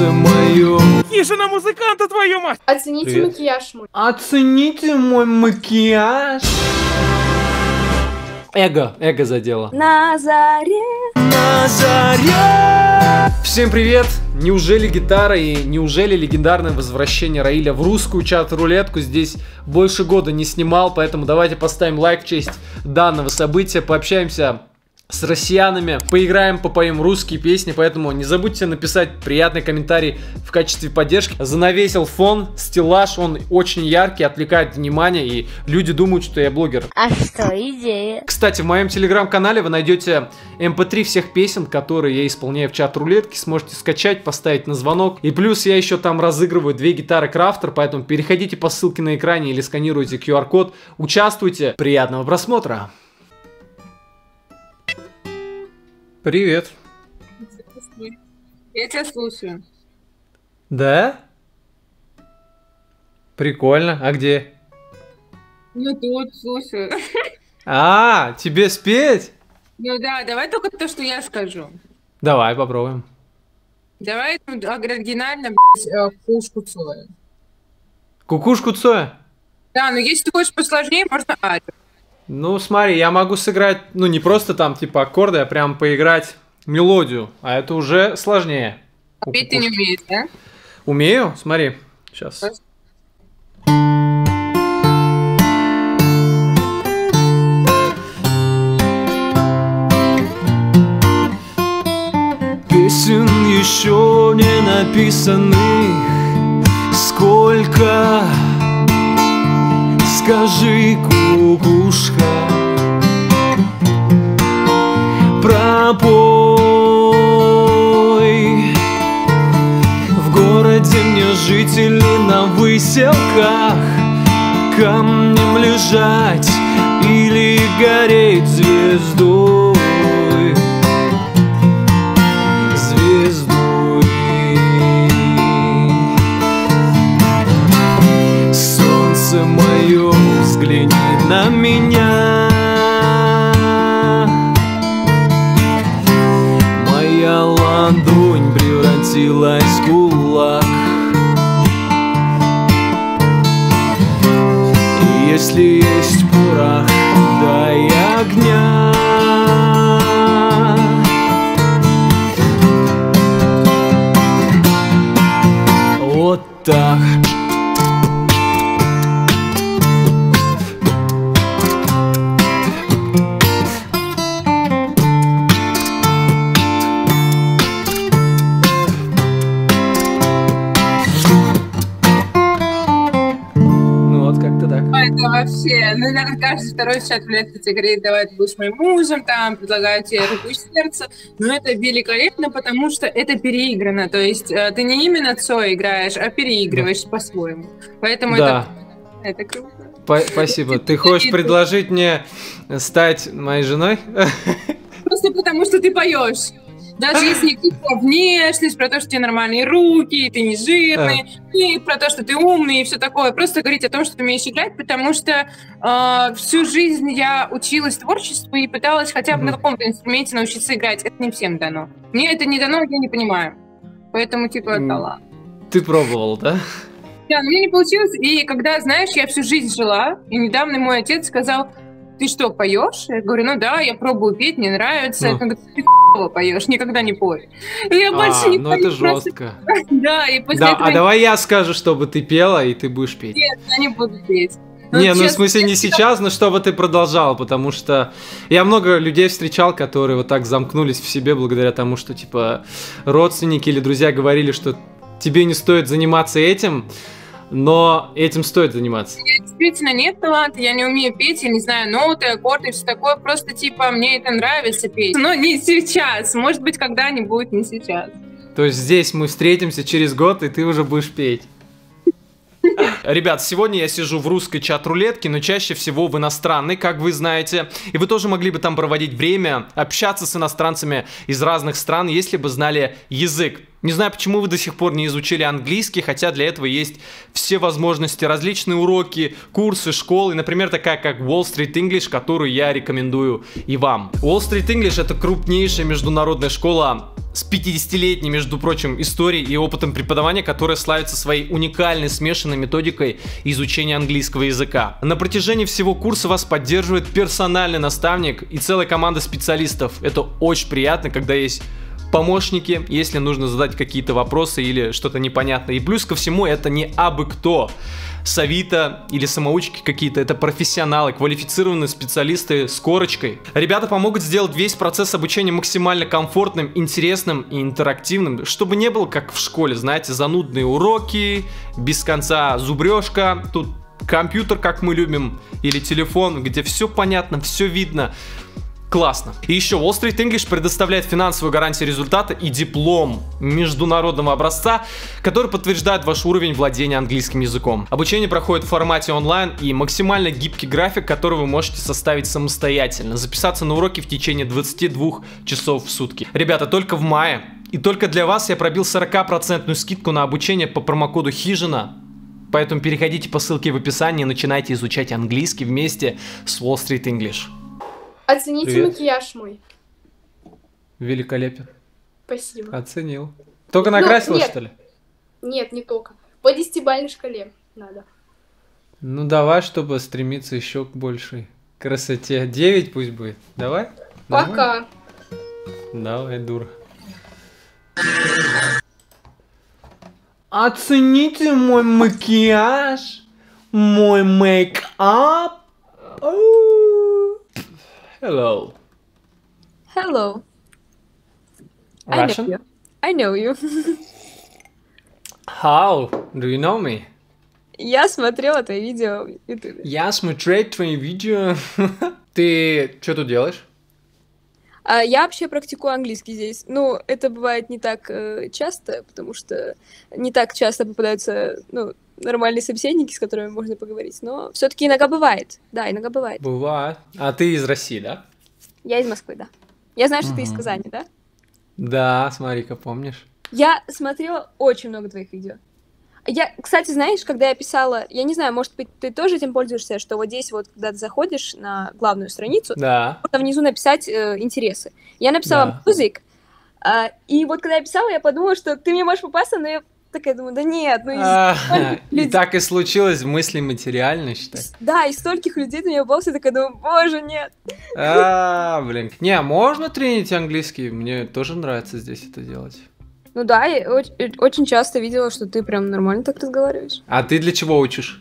Солнце мое Хижина музыканта, твою мать! Оцените Привет. макияж мой. Оцените мой макияж Эго, эго задело На заре. На заре Всем привет! Неужели гитара и неужели легендарное возвращение Раиля в русскую чат-рулетку здесь больше года не снимал, поэтому давайте поставим лайк в честь данного события, пообщаемся с россиянами, поиграем, попоем русские песни, поэтому не забудьте написать приятный комментарий в качестве поддержки. Занавесил фон, стеллаж, он очень яркий, отвлекает внимание, и люди думают, что я блогер. А что, идея? Кстати, в моем телеграм-канале вы найдете mp3 всех песен, которые я исполняю в чат рулетки. Сможете скачать, поставить на звонок. И плюс я еще там разыгрываю две гитары крафтер, поэтому переходите по ссылке на экране или сканируйте QR-код. Участвуйте. Приятного просмотра. Привет. Я тебя слушаю. Да? Прикольно. А где? Ну тут, слушаю. А, тебе спеть? Ну да, давай только то, что я скажу. Давай попробуем. Давай оригинально, блядь, э, кушку Цоя. Кукушку Цоя? Да, но если ты хочешь посложнее, можно арию. Ну, смотри, я могу сыграть, ну, не просто там, типа, аккорды, а прям поиграть мелодию. А это уже сложнее. У Петь ты не умеешь, да? Умею? Смотри, сейчас. Песен еще не написанных Сколько, скажи, кукушка Пропой В городе мне жители на выселках Камнем лежать или гореть звездой. Второй чат в тебе говорит, давай ты будешь моим мужем, там, предлагаю тебе руку и сердце. Но это великолепно, потому что это переиграно. То есть э, ты не именно Цой играешь, а переигрываешь по-своему. Поэтому Да. это, это круто. Па- Спасибо. Ты хочешь предложить мне стать моей женой? Просто потому, что ты поешь. Даже если про внешность, про то, что у тебя нормальные руки, ты не жирный, и про то, что ты умный, и все такое. Просто говорить о том, что ты умеешь играть, потому что э, всю жизнь я училась творчеству и пыталась хотя бы на каком-то инструменте научиться играть. Это не всем дано. Мне это не дано, я не понимаю. Поэтому, типа, М. да ладно. Ты пробовал, да? Да, но мне не получилось. И когда, знаешь, я всю жизнь жила, и недавно мой отец сказал, ты что, поешь? Я говорю, ну да, я пробую петь, мне нравится. Ну. Он говорит, ты хуёво поешь, никогда не пой. И я больше А, не ну пою, это просто- жестко. Да, и после Да, этого а давай я скажу, чтобы ты пела, и ты будешь петь. я не буду петь. Не, ну в честно, смысле не сейчас, но чтобы ты продолжал, потому что я много людей встречал, которые вот так замкнулись в себе благодаря тому, что типа родственники или друзья говорили, что тебе не стоит заниматься этим, но этим стоит заниматься. Действительно, нет таланта, я не умею петь, я не знаю ноты, аккорды и все такое. Просто, типа, мне это нравится петь. Но не сейчас. Может быть, когда-нибудь, не сейчас. То есть здесь мы встретимся через год, и ты уже будешь петь. Ребят, сегодня я сижу в русской чат-рулетке, но чаще всего в иностранной, как вы знаете. И вы тоже могли бы там проводить время, общаться с иностранцами из разных стран, если бы знали язык. Не знаю, почему вы до сих пор не изучили английский, хотя для этого есть все возможности, различные уроки, курсы, школы, например, такая как Wall Street English, которую я рекомендую и вам. Wall Street English это крупнейшая международная школа с 50-летней, между прочим, историей и опытом преподавания, которая славится своей уникальной смешанной методикой изучения английского языка. На протяжении всего курса вас поддерживает персональный наставник и целая команда специалистов. Это очень приятно, когда есть помощники, если нужно задать какие-то вопросы или что-то непонятное. И плюс ко всему, это не абы кто. Савита или самоучки какие-то, это профессионалы, квалифицированные специалисты с корочкой. Ребята помогут сделать весь процесс обучения максимально комфортным, интересным и интерактивным, чтобы не было как в школе, знаете, занудные уроки, без конца зубрежка, тут компьютер, как мы любим, или телефон, где все понятно, все видно. Классно. И еще Wall Street English предоставляет финансовую гарантию результата и диплом международного образца, который подтверждает ваш уровень владения английским языком. Обучение проходит в формате онлайн и максимально гибкий график, который вы можете составить самостоятельно. Записаться на уроки в течение 22 часов в сутки. Ребята, только в мае и только для вас я пробил 40% скидку на обучение по промокоду Хижина. Поэтому переходите по ссылке в описании и начинайте изучать английский вместе с Wall Street English. Оцените Привет. макияж мой. Великолепен. Спасибо. Оценил. Только Ну, накрасила, нет. что ли? Нет, не только. По десятибалльной шкале надо. Ну давай, чтобы стремиться еще к большей красоте. 9 пусть будет. Давай? Пока. Давай, дура. Оцените мой макияж, мой мейкап. Оу. Hello. Hello. I know Russian? you. I know you. How do you know me? Я смотрела твои видео в Ютубе. Я смотрю твои видео. Ты что тут делаешь? А я вообще практикую английский здесь. Ну, это бывает не так э, часто, потому что не так часто попадаются, ну, нормальные собеседники, с которыми можно поговорить. Но все-таки иногда бывает. Да, иногда бывает. Бывает. А ты из России, да? Я из Москвы, да. Я знаю, что ты из. Казани, да? Да, смотри-ка, помнишь? Я смотрела очень много твоих видео. Я, кстати, знаешь, когда я писала, я не знаю, может быть, ты тоже этим пользуешься, что вот здесь вот, когда ты заходишь на главную страницу, Да. можно внизу написать э, интересы. Я написала Да. music, а, и вот когда я писала, я подумала, что ты мне можешь попасться, но я такая думаю, да нет, ну и А, И так и случилось мысли материально, считай. да, из стольких людей ты мне попался, такая думаю, боже, нет. А, блин. Не, можно тренить английский? Мне тоже нравится здесь это делать. Ну да, я э, очень часто видела, что ты прям нормально так разговариваешь. А ты для чего учишь?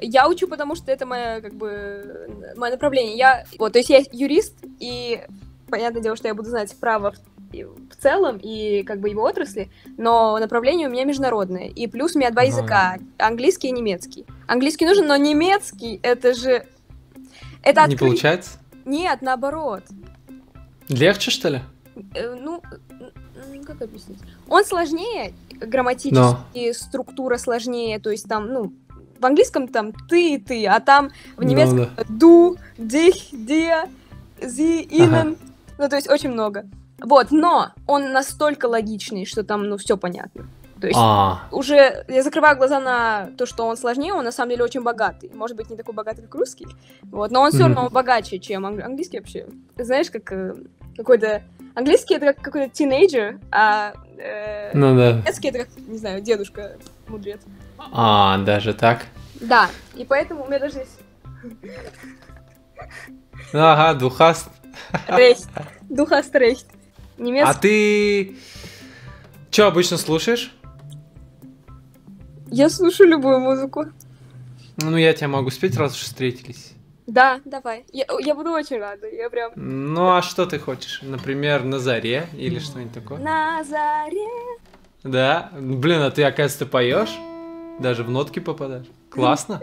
Я учу, потому что это мое, как бы, мое направление. Я, вот, то есть я юрист, и понятное дело, что я буду знать право в, целом и как бы его отрасли, но направление у меня международное. И плюс у меня два Ага. языка, английский и немецкий. Английский нужен, но немецкий, это же... Это Не открыть- получается? Нет, наоборот. Легче, что ли? Э, Ну, как объяснить? Он сложнее, грамматически, структура сложнее, то есть там, ну, в английском там ты и ты, а там в Ну немецком du, dich, dir, sie, ihnen. Ну, то есть очень много. Вот, но он настолько логичный, что там, ну, все понятно. То есть А, уже я закрываю глаза на то, что он сложнее, он на самом деле очень богатый. Может быть, не такой богатый, как русский, вот, но он все равно богаче, чем английский вообще. Знаешь, как э, какой-то... Английский это как какой-то тинейджер, а э, ну да. немецкий это как, не знаю, дедушка мудрец. А, даже так? Да, и поэтому у меня даже есть Ага, двухаст. рейхт, духастрейхт. А Немецкий. ты... Что обычно слушаешь? Я слушаю любую музыку. Ну, я тебя могу спеть, раз уж встретились. Да, давай. Я, я буду очень рада. Я прям... Ну, а что ты хочешь? Например, на заре или что-нибудь такое? На заре. Да? Блин, а ты, оказывается, поешь? Даже в нотки попадаешь? Классно.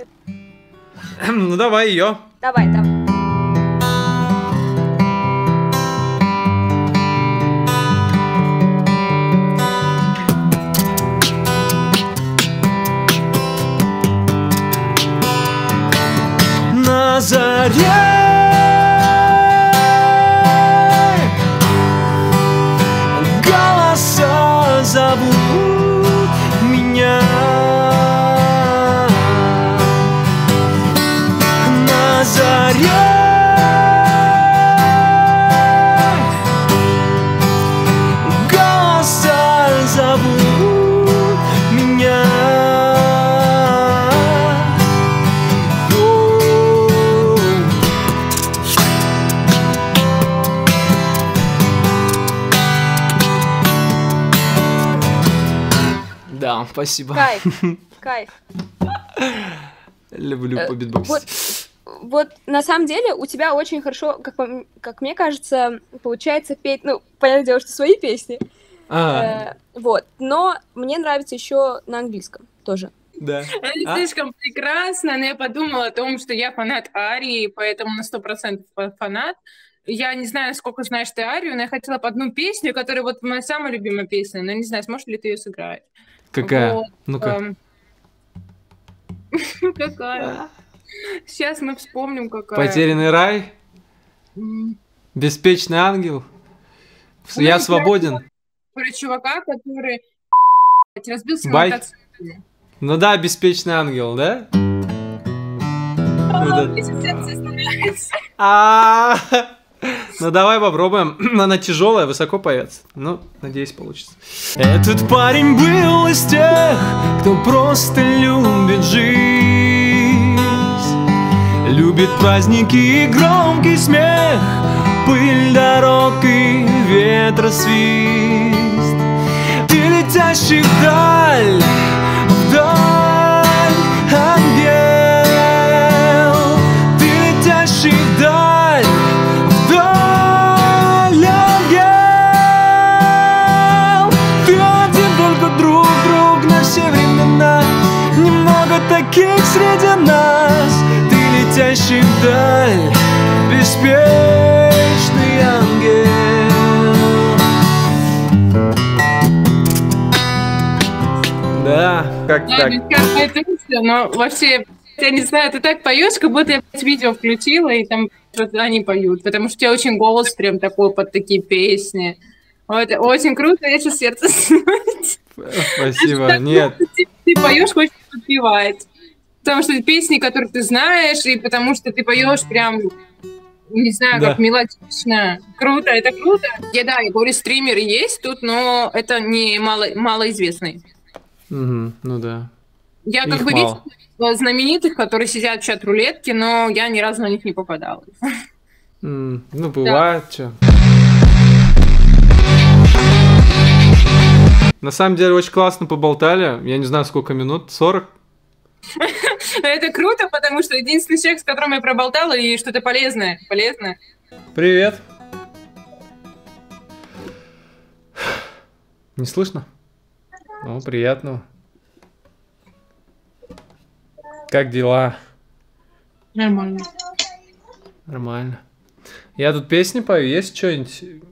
Ну, давай ее. Давай, давай. На Да, спасибо. Кайф, кайф. Люблю Э, побитбоксить. Вот на самом деле у тебя очень хорошо, как, по как мне кажется, получается петь, ну, понятное дело, что свои песни, А, э, вот, но мне нравится еще на английском тоже. да. Это А? слишком прекрасно, но я подумала о том, что я фанат Арии, поэтому на 100% фа- фанат. Я не знаю, сколько знаешь ты Арию, но я хотела бы одну песню, которая вот моя самая любимая песня, но не знаю, сможешь ли ты ее сыграть. Какая? Вот, Ну-ка. эм, Какая? Сейчас мы вспомним, какая. Потерянный рай? Беспечный ангел? Ну, Я свободен? Про чувака, который разбился Байк? Ну да, беспечный ангел, да? А, Ну давай попробуем. Она тяжелая, высоко поется. Ну, надеюсь, получится. Этот парень был из тех, кто просто любит жизнь. Любит праздники и громкий смех, пыль дорог и ветросвист. Ты летящий вдаль, вдаль, ангел. Ты летящий вдаль, таких среди нас. Ты летящий вдаль, беспечный ангел. Да, как Да, так? каждой песни, но вообще, я не знаю, ты так поешь, как будто я видео включила, и там они поют, потому что у тебя очень голос прям такой под такие песни. Вот, очень круто, я сейчас сердце. Спасибо. Нет, Ты, ты поешь, хочешь подпевать. Потому что это песни, которые ты знаешь, и потому что ты поешь прям, не знаю, Да. как мелодично. Круто, это круто. Я, да, я говорю, стример есть тут, но это не мало, малоизвестный. Мгм, ну да. Я Их как бы мало. видела знаменитых, которые сидят в чат-рулетке, но я ни разу на них не попадала. М, Ну, бывает, что. На самом деле, очень классно поболтали. Я не знаю, сколько минут. 40? Это круто, потому что единственный человек, с которым я проболтала, и что-то полезное. Полезное. Привет. Не слышно? Ну, приятного. Как дела? Нормально. Нормально. Я тут песни пою. Есть что-нибудь,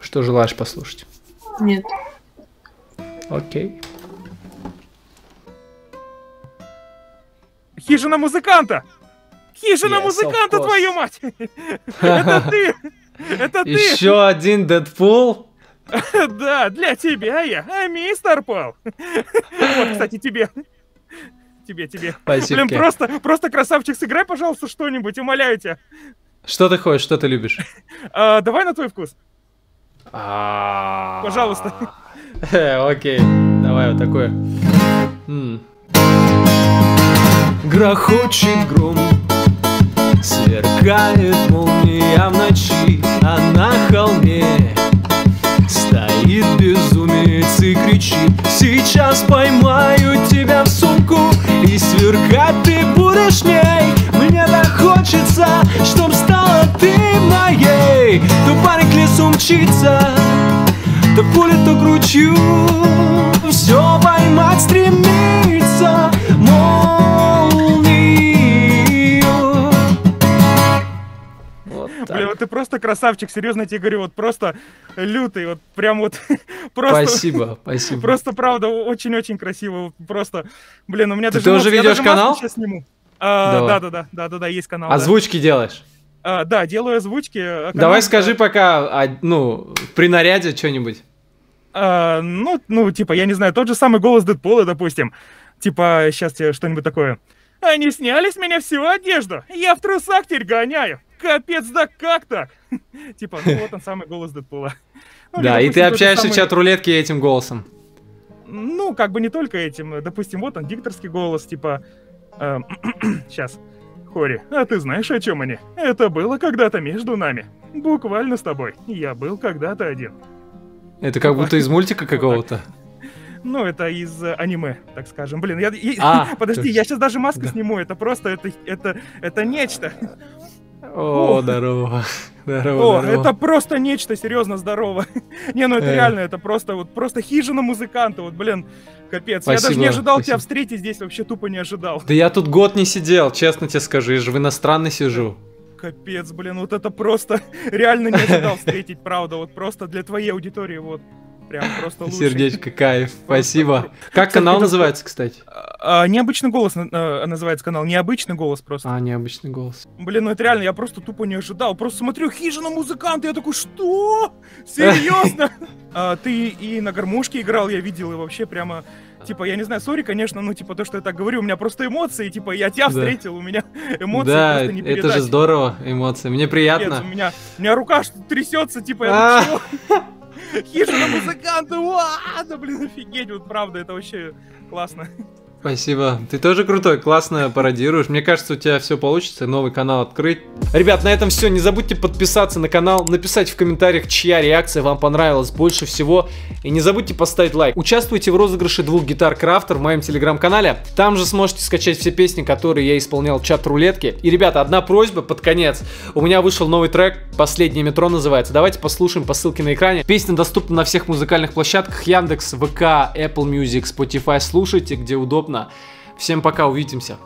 что желаешь послушать? Нет. Окей. Хижина музыканта! Хижина Yes, музыканта, твою мать! Это ты! Это ты! Еще один Дэдпул? Да, для тебя я, а мистер Пол. Вот, кстати, тебе. Тебе, тебе. Спасибо. Блин, просто, просто красавчик, сыграй, пожалуйста, что-нибудь, умоляю тебя. Что ты хочешь, что ты любишь? А, давай на твой вкус. Пожалуйста. Пожалуйста. Окей, давай вот такое. Грохочет гром, сверкает молния в ночи, а на холме. Стоит безумец и кричит Сейчас поймаю тебя в сумку и сверкать ты будешь ней Мне так хочется, чтоб стала ты моей. То парень к лесу мчится, то пули, то к ручью Все поймать стремится молнию ты просто красавчик, серьезно тебе говорю, вот просто лютый, вот прям вот просто... Спасибо, спасибо. Просто, правда, очень-очень красиво. Просто, блин, у меня Ты даже... тоже эмоции, я ведешь канал? сейчас сниму. А, да, да, да, да, да, да, есть канал. да. Озвучки делаешь? А, да, делаю озвучки. а канал, Давай да. скажи пока, а, ну, при наряде что-нибудь. А, ну, ну, типа, я не знаю, тот же самый голос Дэдпула, допустим. Типа, сейчас тебе что-нибудь такое. Они сняли с меня всю одежду. Я в трусах теперь гоняю. Капец, да как так? Типа, ну вот он самый голос Дэдпула. Ну, Да, или, и ты общаешься в чат-рулетке этим голосом. Ну, как бы не только этим. Допустим, вот он, дикторский голос, типа... Сейчас. Хори, а ты знаешь, о чем они? Это было когда-то между нами. Буквально с тобой. Я был когда-то один. Это как будто из мультика какого-то. Ну, это из э, аниме, так скажем. Блин, я... я- А, Подожди, я сейчас даже маску Да. сниму. Это просто, это, это, это нечто. О, О. здорово. Здорово, О, здорово. это просто нечто, серьезно, здорово. Не, ну это Э. реально, это просто вот просто хижина музыканта, вот, блин, капец. я даже Спасибо, не ожидал спасибо. тебя встретить здесь, вообще тупо не ожидал. Да я тут год не сидел, честно тебе скажу, я же в иностранной сижу. Капец, блин, вот это просто реально не ожидал встретить, правда, вот просто для твоей аудитории, вот. Прям просто лучший. Сердечко, кайф, спасибо. Как канал называется, кстати? А, необычный голос э, называется канал, необычный голос просто. А, необычный голос. Блин, ну это реально, я просто тупо не ожидал. Просто смотрю, хижина музыканта, я такой, что? Серьезно? А, Ты и на гармошке играл, я видел, и вообще прямо, типа, я не знаю, сори, конечно, ну, типа, то, что я так говорю, у меня просто эмоции, типа, я тебя Да. встретил, у меня эмоции да, просто не это же передать. здорово, эмоции. Мне приятно. у меня, у меня рука трясется, типа, А. я чего? Хижина музыканта, да, блин, офигеть, вот правда, это вообще классно. Спасибо. Ты тоже крутой, классно пародируешь. Мне кажется, у тебя все получится, новый канал открыть. Ребят, на этом все. Не забудьте подписаться на канал, написать в комментариях, чья реакция вам понравилась больше всего. И не забудьте поставить лайк. Участвуйте в розыгрыше двух гитар Крафтер в моем телеграм-канале. Там же сможете скачать все песни, которые я исполнял в чат-рулетке. И, ребята, одна просьба под конец. У меня вышел новый трек, «Последнее метро» называется. Давайте послушаем по ссылке на экране. Песня доступна на всех музыкальных площадках. Яндекс, ВК, Apple Music, Spotify. Слушайте, где удобно. Всем пока, увидимся.